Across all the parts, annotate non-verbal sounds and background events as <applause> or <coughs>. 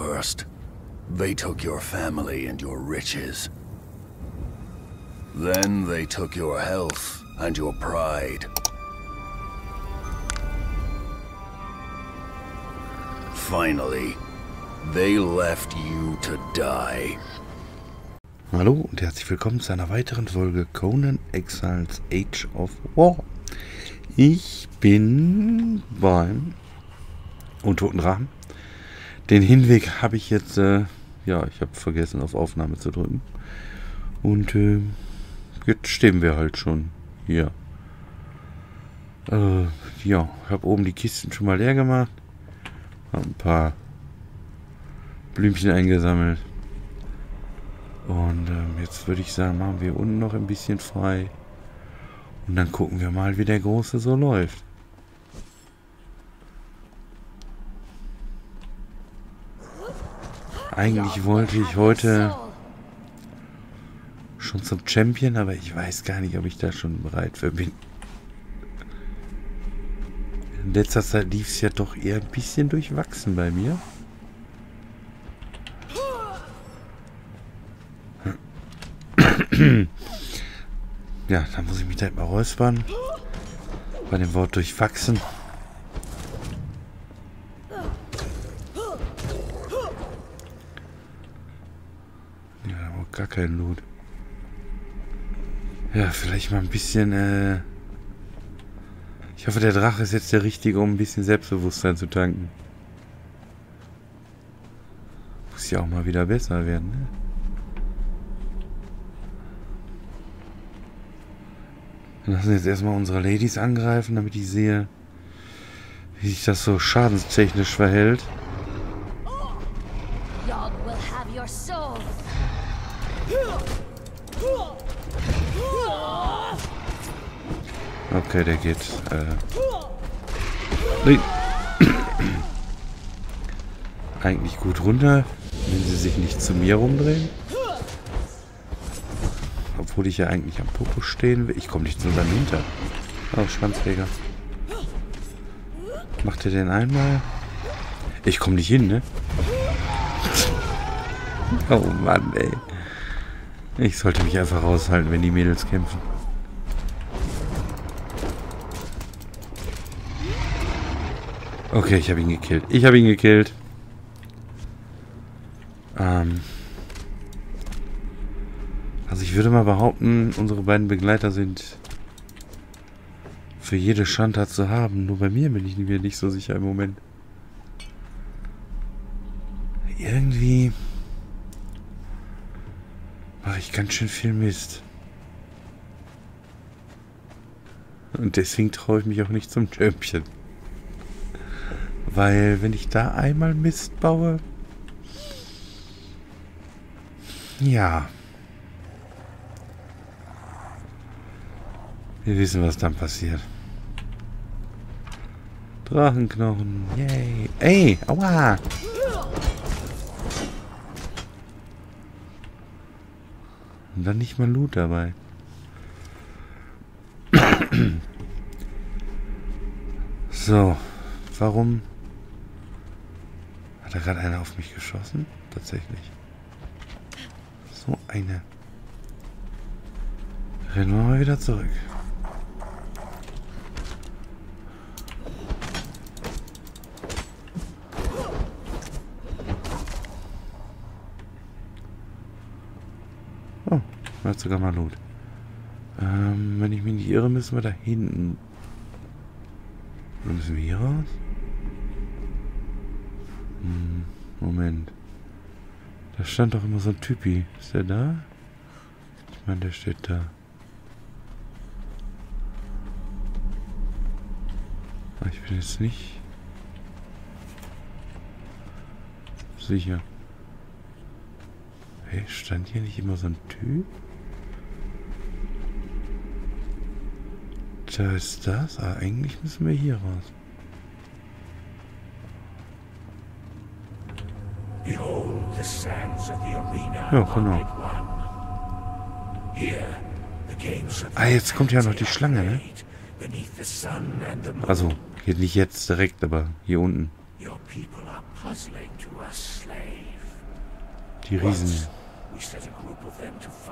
first. They took your family and your riches. Then they took your health and your pride. Finally, they left you to die. Hallo und herzlich willkommen zu einer weiteren Folge Conan Exiles Age of War. Ich bin beim Untoten Rachen. Den Hinweg habe ich jetzt, äh, ja, ich habe vergessen auf Aufnahme zu drücken. Und äh, jetzt stehen wir halt schon hier. Äh, ja, ich habe oben die Kisten schon mal leer gemacht. Habe ein paar Blümchen eingesammelt. Und ähm, jetzt würde ich sagen, machen wir unten noch ein bisschen frei. Und dann gucken wir mal, wie der Große so läuft. Eigentlich wollte ich heute schon zum Champion, aber ich weiß gar nicht, ob ich da schon bereit für bin. In letzter Zeit lief es ja doch eher ein bisschen durchwachsen bei mir. Ja, da muss ich mich direkt mal räuspern. Bei dem Wort durchwachsen. Ja, da war gar kein Loot. Ja, vielleicht mal ein bisschen, äh... Ich hoffe, der Drache ist jetzt der richtige, um ein bisschen Selbstbewusstsein zu tanken. Muss ja auch mal wieder besser werden, ne? Wir lassen jetzt erstmal unsere Ladies angreifen, damit ich sehe, wie sich das so schadenstechnisch verhält. Okay, der geht. Äh. <coughs> Eigentlich gut runter, wenn sie sich nicht zu mir rumdrehen. Obwohl ich ja eigentlich am Popo stehen will. Ich komme nicht zu unseren hinter. Oh, Schwanzfeger. Macht er den einmal? Ich komme nicht hin, ne? <laughs> Oh Mann, ey. Ich sollte mich einfach raushalten, wenn die Mädels kämpfen. Okay, ich habe ihn gekillt. Ich habe ihn gekillt. Ähm. Also ich würde mal behaupten, unsere beiden Begleiter sind für jede Schandtat zu haben. Nur bei mir bin ich mir nicht so sicher im Moment. Irgendwie mache ich ganz schön viel Mist. Und deswegen traue ich mich auch nicht zum Champion. Weil wenn ich da einmal Mist baue... Ja. Wir wissen, was dann passiert. Drachenknochen. Yay. Ey, aua. Und dann nicht mal Loot dabei. so. Warum hat da gerade einer auf mich geschossen? Tatsächlich. So eine. Rennen wir mal wieder zurück. Man hat sogar mal Loot. Ähm, wenn ich mich nicht irre, müssen wir da hinten. Oder müssen wir hier raus? Hm, Moment. Da stand doch immer so ein Typi. Ist der da? Ich meine, der steht da. Ah, Ich bin jetzt nicht sicher. Hey, stand hier nicht immer so ein Typ? Da ist das. Ah, eigentlich müssen wir hier raus. Ja, genau. Ah, jetzt kommt ja noch die Schlange, ne? Also, geht nicht jetzt direkt, aber hier unten. Die Riesen.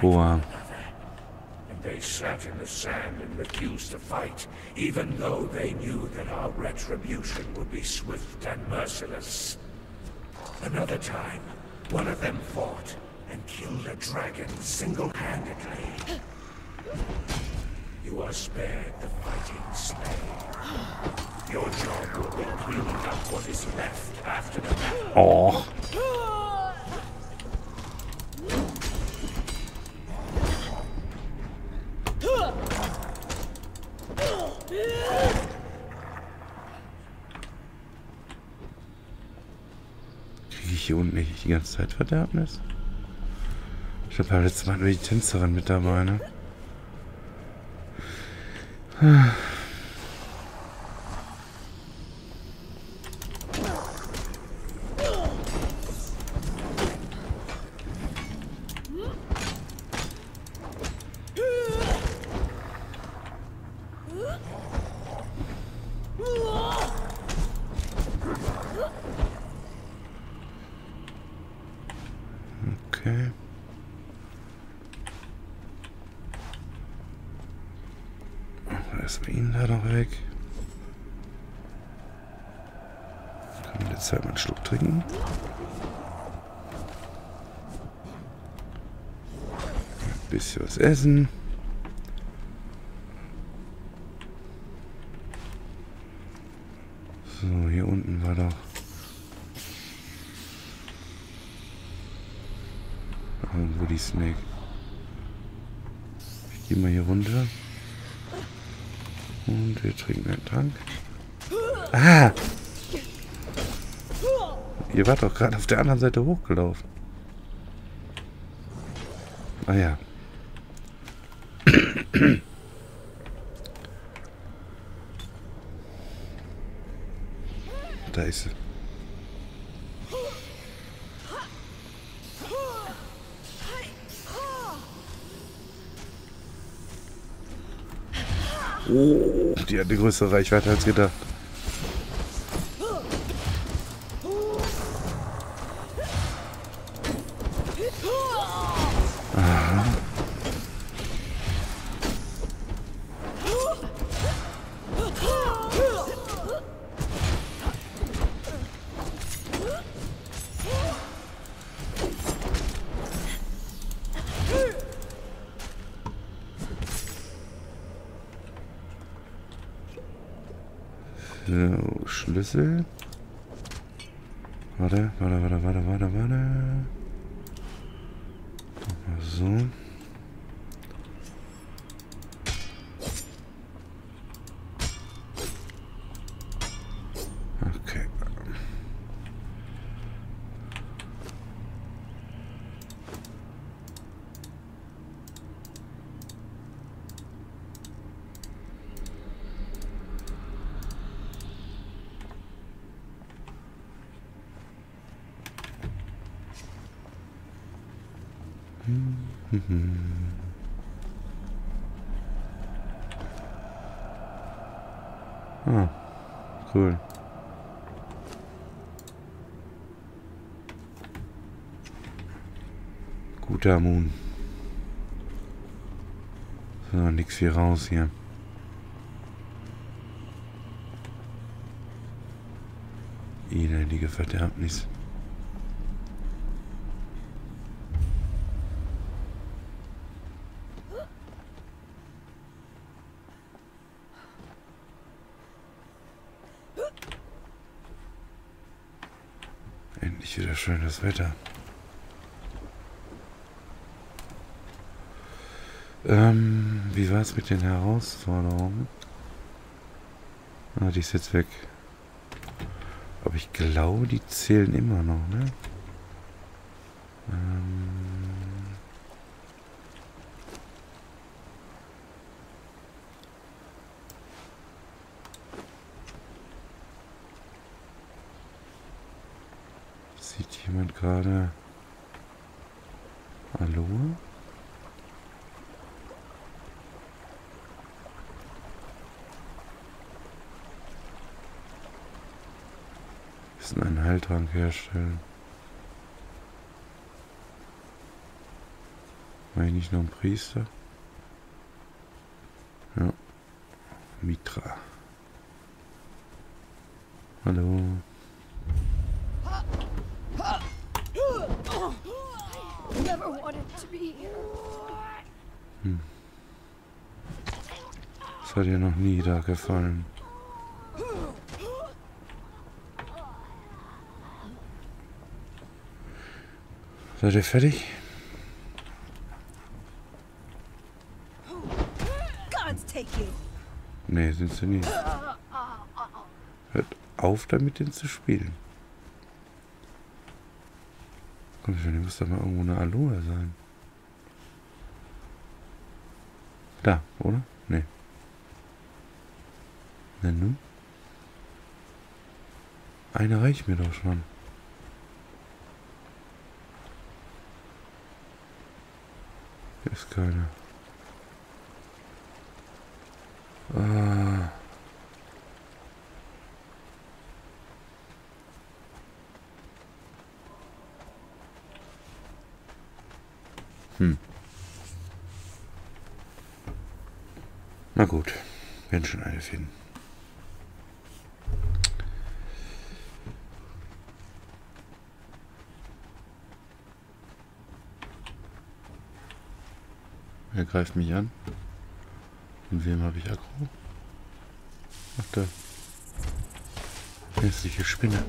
We they sat in the sand and refused to fight, even though they knew that our retribution would be swift and merciless. Another time, one of them fought and killed a dragon single-handedly. You are spared the fighting slave. Your job will be cleaning up what is left after the battle. Oh. Hier unten nicht die ganze Zeit Verderbnis? Ich glaube, beim letzten Mal wir die Tänzerin mit dabei, ne? Okay. Erstmal ihn da noch weg. Können wir jetzt halt mal einen Schluck trinken. Ein bisschen was essen. So, hier unten war doch. Irgendwo die Snake. Ich gehe mal hier runter. Und wir trinken einen Trank. Ah! Ihr wart doch gerade auf der anderen Seite hochgelaufen. Ah ja. Da ist sie. Oh, die hat eine größere Reichweite als gedacht. So, Schlüssel. Warte, warte, warte, warte, warte, warte. So. Okay. Ah, cool. Guter Moon. So, nix wie raus hier. Elendige Verderbnis. Endlich wieder schönes Wetter. Ähm, wie war es mit den Herausforderungen? Ah, die ist jetzt weg. Aber ich glaube, die zählen immer noch, ne? Ähm, sieht jemand gerade... Hallo? müssen einen Heiltrank herstellen. War ich nicht noch ein Priester? Ja. Mitra. Hallo. Hat dir noch nie da gefallen. Seid ihr fertig? Nee, sind sie nicht. Hört auf damit, den zu spielen. Komm schon, hier muss doch mal irgendwo eine Aloe sein. Da, oder? Na nun? Eine reicht mir doch schon. Hier ist keine. Ah. Hm. Na gut, werden schon eine finden. Er greift mich an. Und wem habe ich Akku? Ach da. Hässliche Spinne.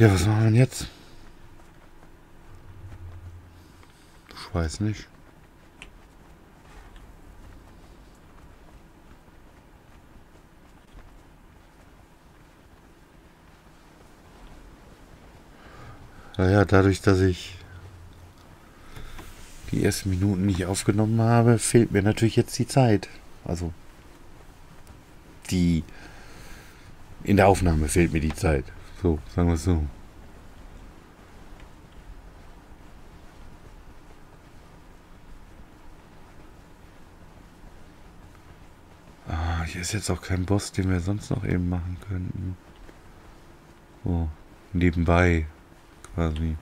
Ja, was machen wir denn jetzt? Ich weiß nicht. Naja, dadurch, dass ich die ersten Minuten nicht aufgenommen habe, fehlt mir natürlich jetzt die Zeit. Also die in der Aufnahme fehlt mir die Zeit. So, sagen wir es so. Ah, hier ist jetzt auch kein Boss, den wir sonst noch eben machen könnten. So, nebenbei quasi.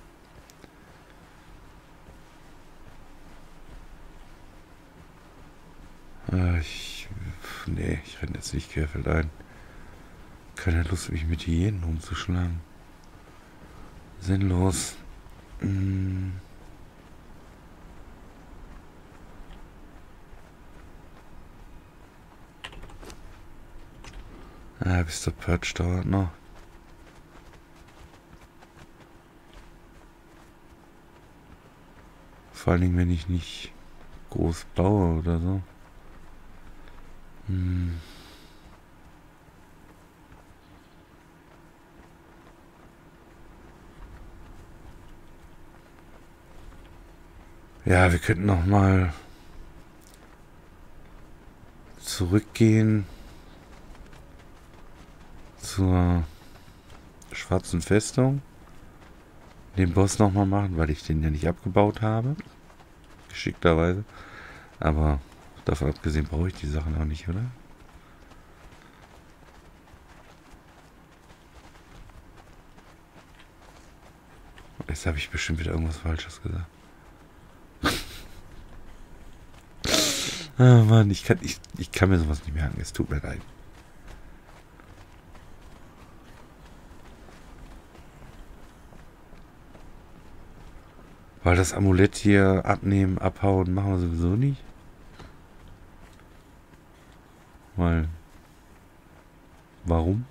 Ah, ich. Nee, ich renne jetzt nicht Querfeld ein. Keine Lust, mich mit Hyänen umzuschlagen. Sinnlos. Hm. Ah, bis der Purge dauert noch. Vor allen Dingen, wenn ich nicht groß baue oder so. Hm. Ja, wir könnten noch mal zurückgehen zur schwarzen Festung. Den Boss noch mal machen, weil ich den ja nicht abgebaut habe. Geschickterweise. Aber davon abgesehen brauche ich die Sachen auch nicht, oder? Jetzt habe ich bestimmt wieder irgendwas Falsches gesagt. Ah, Mann, ich kann, ich, ich kann mir sowas nicht merken. Es tut mir leid. Weil das Amulett hier abnehmen, abhauen, machen wir sowieso nicht. Weil. Warum?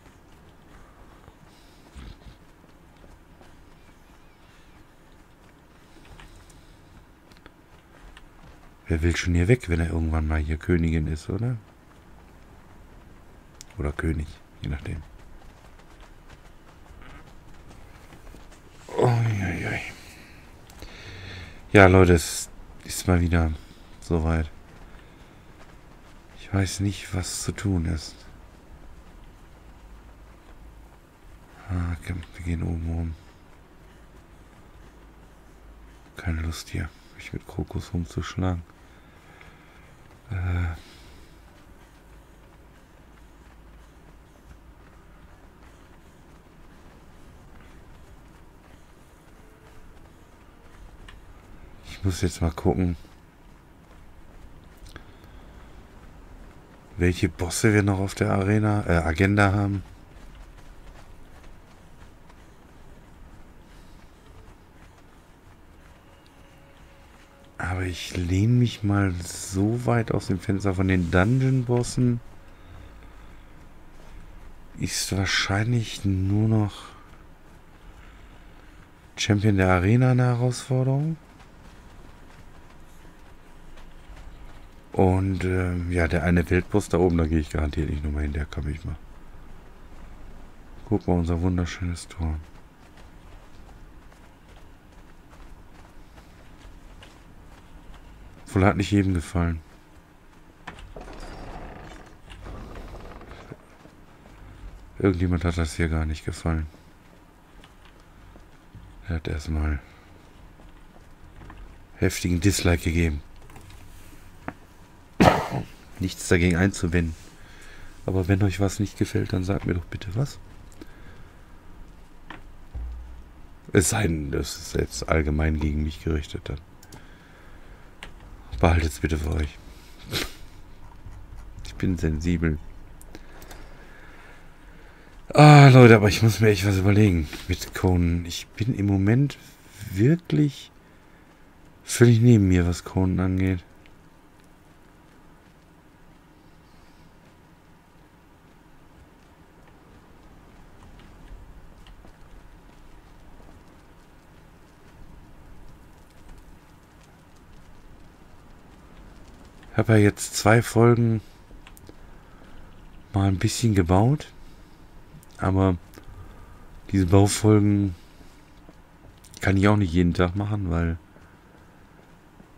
Wer will schon hier weg, wenn er irgendwann mal hier Königin ist, oder? Oder König, je nachdem. Uiuiui. Ja, Leute, es ist mal wieder soweit. Ich weiß nicht, was zu tun ist. Ah, okay, wir gehen oben rum. Keine Lust hier, mich mit Krokus rumzuschlagen. Äh. Ich muss jetzt mal gucken, welche Bosse wir noch auf der Arena, äh, Agenda haben. Aber ich lehne mich mal so weit aus dem Fenster von den Dungeon-Bossen. Ist wahrscheinlich nur noch Champion der Arena eine Herausforderung. Und äh, ja, der eine Weltboss da oben, da gehe ich garantiert nicht nochmal hin, der kann mich mal. Guck mal, unser wunderschönes Tor. Wohl hat nicht jedem gefallen. Irgendjemand hat das hier gar nicht gefallen. Er hat erstmal heftigen Dislike gegeben. Nichts dagegen einzuwenden. Aber wenn euch was nicht gefällt, dann sagt mir doch bitte was. Es sei denn, das ist jetzt allgemein gegen mich gerichtet dann. Behaltet es bitte für euch. Ich bin sensibel. Ah, Leute, aber ich muss mir echt was überlegen mit Conan. Ich bin im Moment wirklich völlig neben mir, was Conan angeht. Habe ja jetzt zwei Folgen mal ein bisschen gebaut. Aber diese Baufolgen kann ich auch nicht jeden Tag machen, weil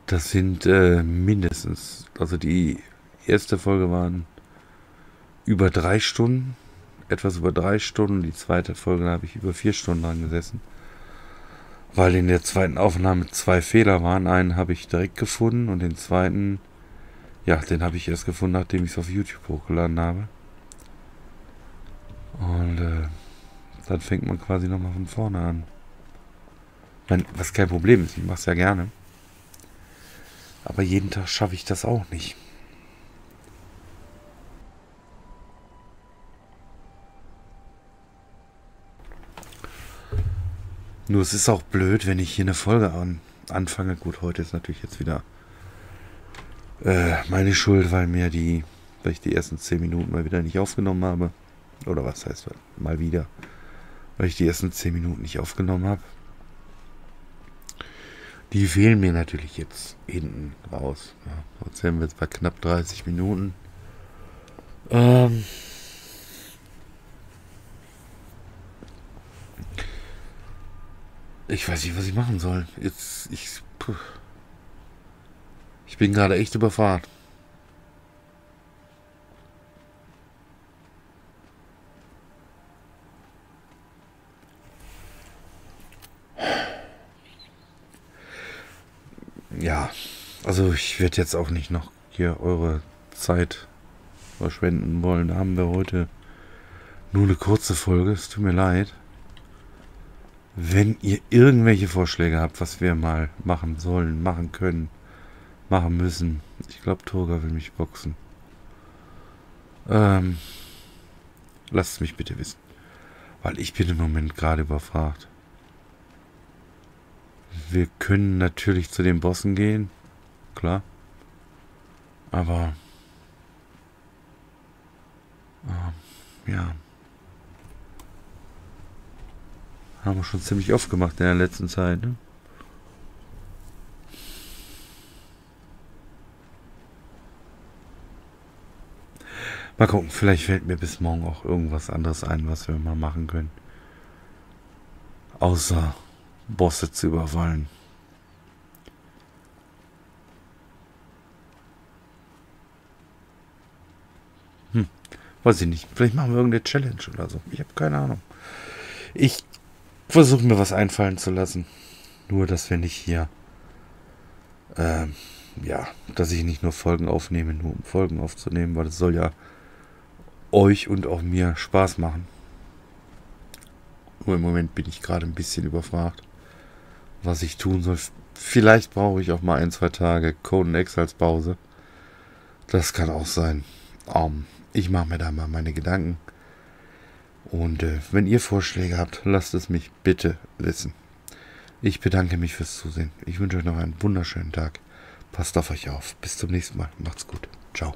das sind äh, mindestens, also die erste Folge waren über drei Stunden, etwas über drei Stunden. Die zweite Folge habe ich über vier Stunden dran gesessen, weil in der zweiten Aufnahme zwei Fehler waren. Einen habe ich direkt gefunden und den zweiten ja, den habe ich erst gefunden, nachdem ich es auf YouTube hochgeladen habe. Und äh, dann fängt man quasi nochmal von vorne an. Meine, was kein Problem ist, ich mache es ja gerne. Aber jeden Tag schaffe ich das auch nicht. Nur es ist auch blöd, wenn ich hier eine Folge an, anfange. Gut, heute ist natürlich jetzt wieder äh, meine Schuld, weil mir die, weil ich die ersten 10 Minuten mal wieder nicht aufgenommen habe. Oder was heißt mal wieder? Weil ich die ersten 10 Minuten nicht aufgenommen habe. Die fehlen mir natürlich jetzt hinten raus. Ja, jetzt sind wir jetzt bei knapp 30 Minuten. Ähm ich weiß nicht, was ich machen soll. Jetzt, ich. Puh. Ich bin gerade echt überfahren. Ja, also ich werde jetzt auch nicht noch hier eure Zeit verschwenden wollen. Da haben wir heute nur eine kurze Folge. Es tut mir leid. Wenn ihr irgendwelche Vorschläge habt, was wir mal machen sollen, machen können, machen müssen. Ich glaube, Toga will mich boxen. Ähm, lasst mich bitte wissen. Weil ich bin im Moment gerade überfragt. Wir können natürlich zu den Bossen gehen. Klar. Aber... Ähm, ja. Haben wir schon ziemlich oft gemacht in der letzten Zeit, ne? Mal gucken, vielleicht fällt mir bis morgen auch irgendwas anderes ein, was wir mal machen können. Außer Bosse zu überfallen. Hm, weiß ich nicht. Vielleicht machen wir irgendeine Challenge oder so. Ich habe keine Ahnung. Ich versuche mir was einfallen zu lassen. Nur, dass wir nicht hier, ähm, ja, dass ich nicht nur Folgen aufnehme, nur um Folgen aufzunehmen, weil es soll ja euch und auch mir Spaß machen. Nur im Moment bin ich gerade ein bisschen überfragt, was ich tun soll. Vielleicht brauche ich auch mal ein, zwei Tage Coden X als Pause. Das kann auch sein. Um, ich mache mir da mal meine Gedanken. Und äh, wenn ihr Vorschläge habt, lasst es mich bitte wissen. Ich bedanke mich fürs Zusehen. Ich wünsche euch noch einen wunderschönen Tag. Passt auf euch auf. Bis zum nächsten Mal. Macht's gut. Ciao.